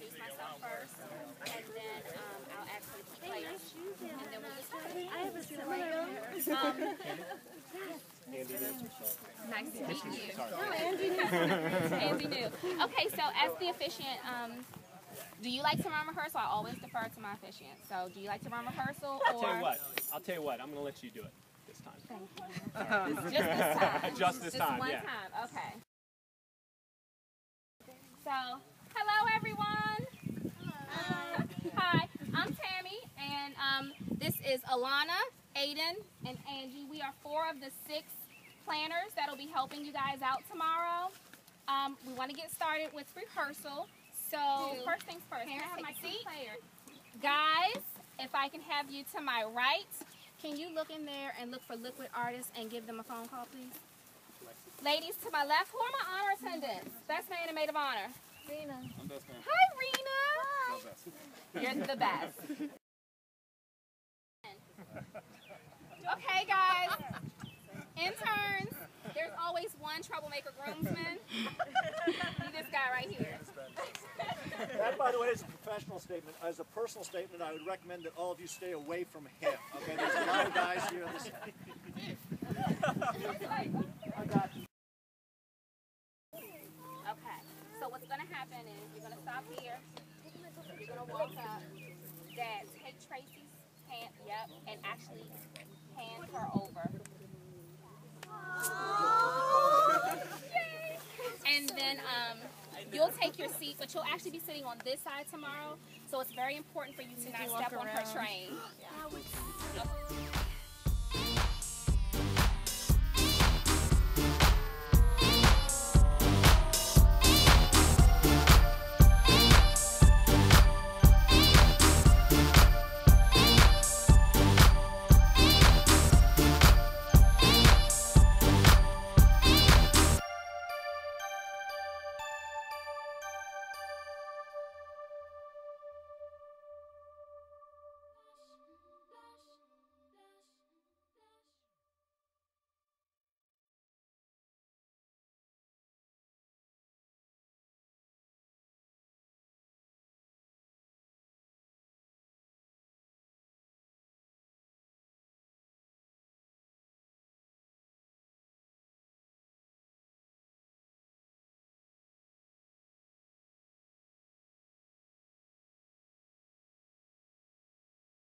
introduce myself first, and then um, I'll ask for the key players, and then we'll just play. I have a similar um, Nice to meet you. Andy New. Okay, so as the officiant, um, do you like to run rehearsal? I always defer to my officiant. So do you like to run rehearsal? I'll or? tell you what. I'll tell you what. I'm going to let you do it this time. Thank you. Just this time. Just this time. Just one yeah. time. Okay. So. Is Alana, Aiden, and Angie. We are four of the six planners that'll be helping you guys out tomorrow. Um, we want to get started with rehearsal. So first things first, can I have my seat? Guys, if I can have you to my right, can you look in there and look for Liquid Artists and give them a phone call, please? Ladies to my left, who are my honor attendants? Best man and maid of honor. Rena. Hi, Rena. Hi. You're the best. Okay, guys. Interns. There's always one troublemaker groomsman. Be this guy right here. That, by the way, is a professional statement. As a personal statement, I would recommend that all of you stay away from him. Okay, there's a lot of guys here. This, I got you. Okay. So what's gonna happen is you're gonna stop here. You're gonna walk up. Dad, take Tracy's hand. Yep, and actually hand her over. And then um, you'll take your seat, but you'll actually be sitting on this side tomorrow. So it's very important for you to not step on her train.